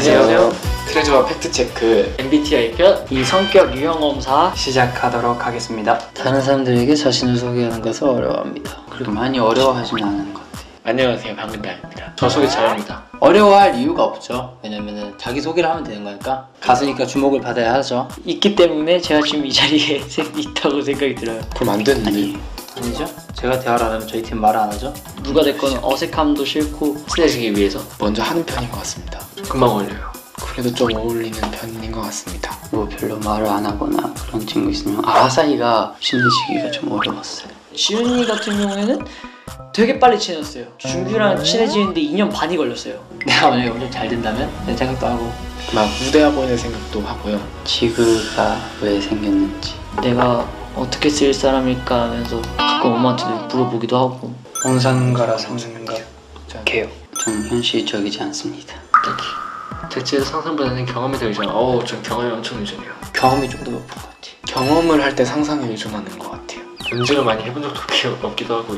안녕하세요. 트레저와 팩트체크 MBTI 편 이성격 유형검사 시작하도록 하겠습니다. 다른 사람들에게 자신을 소개하는 것을 어려워합니다. 그리고 많이 어려워하지는 않은 것 같아요. 안녕하세요 방금달입니다 저 소개 잘합니다 어려워할 이유가 없죠. 왜냐면은 자기 소개를 하면 되는 거니까 가수니까 주목을 받아야 하죠. 있기 때문에 제가 지금 이 자리에 있다고 생각이 들어요 그럼 안 되는데 아니 아니죠? 제가 대화를 안 하면 저희 팀말안 하죠? 누가 됐건 어색함도 싫고 친해지기 위해서 먼저 하는 편인 것 같습니다 금방 어울려요. 그래도 좀 어울리는 편인 것 같습니다. 뭐 별로 말을 안 하거나 그런 친구 있으면 알아사이가 친해지기가 좀 어려웠어요. 지훈이 같은 경우에는 되게 빨리 친해졌어요. 준규랑 친해지는데 2년 반이 걸렸어요. 내가 만약에 엄청 잘 된다면? 내 생각도 하고. 막 무대하고 있는 생각도 하고요. 지그가 왜 생겼는지. 내가 어떻게 쓰일 사람일까 하면서 가끔 엄마한테도 물어보기도 하고. 온상가라 생각해요. 좀 현실적이지 않습니다. 딱히 대체로 상상보다는 경험이 더 유전 어우 전 경험이 엄청 유전해요 경험이 좀 더 높은 것 같아요. 경험을 할 때 상상에 의존하는 것 같아요 문제를 많이 해본 적도 없기- 없기도 하고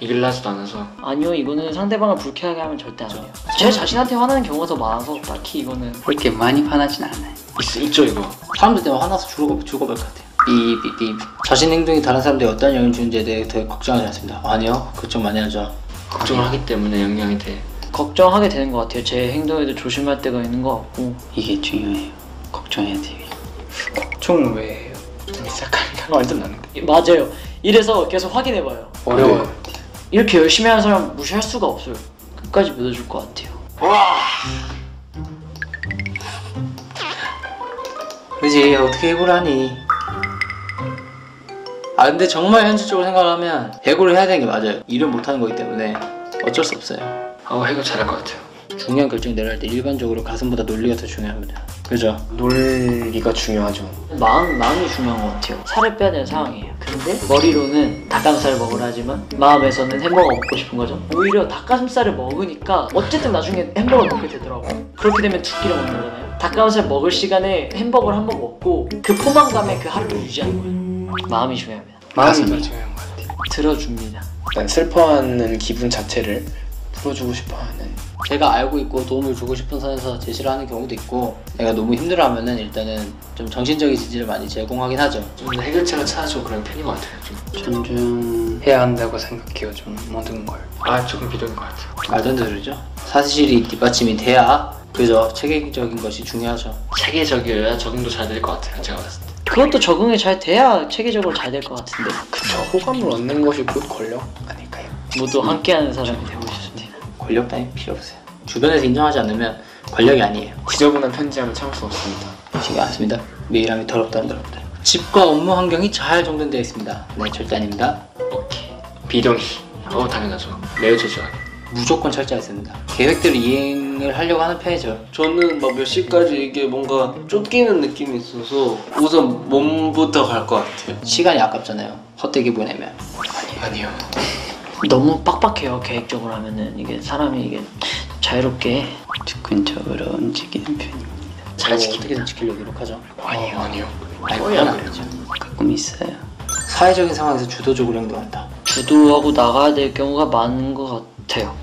이길라 하지도 않아서 아니요 이거는 상대방을 불쾌하게 하면 절대 안 해요 제 자신한테 화나는 경우가 더 많아서 딱히 이거는 그렇게 많이 화나진 않아요. 있, 있죠 이거 사람들 때문에 화나서 죽어, 죽어볼 것 같아요. 삐삐삐. 자신 행동이 다른 사람들에 어떤 영향을 주는지에 대해 더 걱정하지 않습니다. 아니요. 걱정 많이 하죠. 걱정을 하기 때문에 영향이 돼 걱정하게 되는 것 같아요 제 행동에도 조심할 때가 있는 것 같고 이게 중요해요. 걱정해야 돼요. 총왜 해요? 시작하니까 완전 나는데 맞아요 이래서 계속 확인해봐요 어려워요. 이렇게 열심히 하는 사람 무시할 수가 없어요 끝까지 믿어줄 것 같아요 그지 어떻게 해고라니. 아 근데 정말 현실적으로 생각하면 해고를 해야 되는 게 맞아요. 일을 못하는 거기 때문에 어쩔 수 없어요. 어 해결 잘할 것 같아요 중요한 결정 내려할 때 일반적으로 가슴보다 논리가 더 중요합니다. 그죠? 논리가 중요하죠 마음, 마음이 중요한 것 같아요. 살을 빼야 되는 상황이에요. 근데 머리로는 닭가슴살을 먹으라지만 마음에서는 햄버거 먹고 싶은 거죠. 오히려 닭가슴살을 먹으니까 어쨌든 나중에 햄버거를 먹게 되더라고요. 그렇게 되면 두 끼를 먹는 거잖아요. 닭가슴살 먹을 시간에 햄버거를 한 번 먹고 그 포만감에 그 하루를 유지하는 거예요. 마음이 중요합니다. 마음이 중요한 것 같아요 들어줍니다. 일단 슬퍼하는 기분 자체를 풀어주고 싶어 하는 제가 알고 있고 도움을 주고 싶은 선에서 제시를 하는 경우도 있고 내가 너무 힘들어하면은 일단은 좀 정신적인 지지를 많이 제공하긴 하죠. 좀 해결책을 찾아주고 그런 편인 것 같아요. 좀. 존중해야 해야 한다고 생각해요. 좀 모든 걸. 아 조금 비동인 것 같아요. 말도 안 되죠. 사실이 뒷받침이 돼야 그죠. 체계적인 것이 중요하죠. 체계적이어야 적응도 잘 될 것 같아요. 제가 봤을 때. 그것도 적응이 잘 돼야 체계적으로 잘 될 것 같은데. 그쵸 호감을 얻는 것이 곧 권력 아닐까요? 모두 함께하는 사람이 되고 싶습니다. 권력 따위 필요 없어요. 주변에서 인정하지 않으면 권력이 아니에요. 지저분한 편지하면 참을 수 없습니다 신경 안 씁니다. 매일 하면 더럽다 안 더럽다. 집과 업무 환경이 잘 정돈되어 있습니다. 네, 절대 아닙니다. 오케이. 비동의. 어 당연하죠. 매우 제주하게. 무조건 철저해야 됩니다. 계획대로 이행을 하려고 하는 편이죠. 저는 막 몇 시까지 이게 뭔가 쫓기는 느낌이 있어서 우선 몸부터 갈 것 같아요. 시간이 아깝잖아요. 헛되게 보내면. 아니요 너무 빡빡해요. 계획적으로 하면은 이게 사람이 이게 자유롭게 즉흥적으로 움직이는 편입니다. 잘 지키 지키. 어떻게든 지키려고 노력하죠. 아니요 아니요 아니, 거의 그건 안 아니죠. 가끔 있어요. 사회적인 상황에서 주도적으로 행동한다. 주도하고 나가야 될 경우가 많은 것 같아요.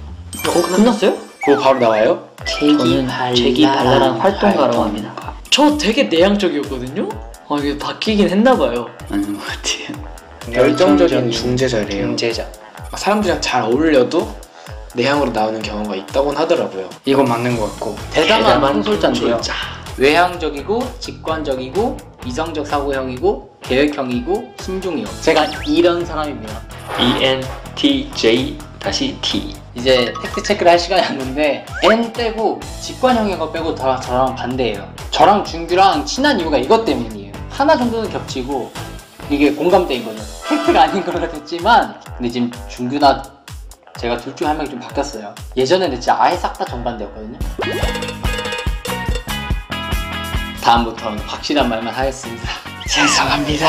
어 끝났어요? 그거 바로 나와요? 저는 재기 발랄한 활동가라고 합니다. 저 되게 내향적이었거든요. 아 이게 바뀌긴 했나 봐요. 맞는 것 같아요. 열정적인 중재자래요 중재자. 사람들이랑 잘 어울려도 내향으로 나오는 경우가 있다곤 하더라고요 이건 맞는 것 같고. 대담한 통솔자인데요. 통솔자. 외향적이고 직관적이고 이성적 사고형이고 계획형이고 신중이요. 제가 이런 사람입니다. E N T J 다시 T. 이제 팩트 체크를 할 시간이 왔는데 N 빼고 직관형인 거 빼고 다 저랑 반대예요. 저랑 준규랑 친한 이유가 이것 때문이에요. 하나 정도는 겹치고 이게 공감대인 거죠. 팩트가 아닌 걸 같았지만 근데 지금 준규나 제가 둘 중 한 명이 좀 바뀌었어요. 예전에는 진짜 아예 싹 다 정반대였거든요. 다음부터는 확실한 말만 하겠습니다. 죄송합니다